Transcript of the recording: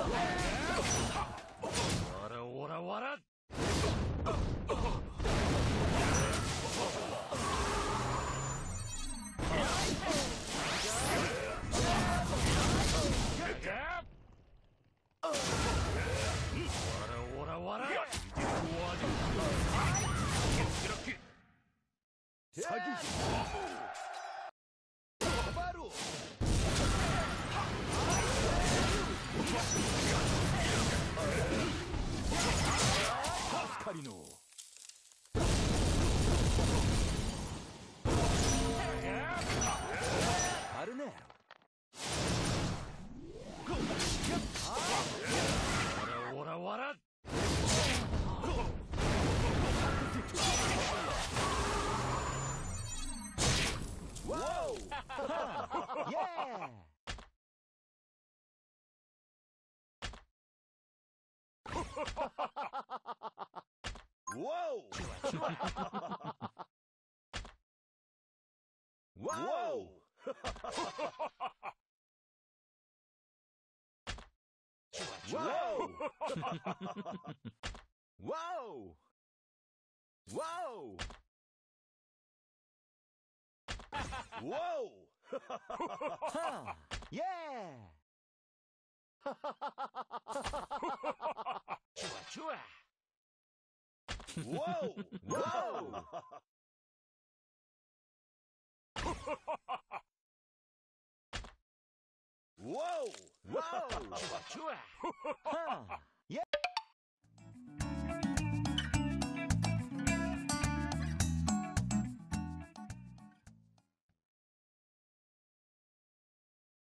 らおらわら詐欺 Whoa! yeah! Whoa! Whoa! Whoa! Whoa! Whoa! Whoa! huh. Yeah! chua chua! Whoa! Whoa! Whoa! Whoa! Chua chua! huh.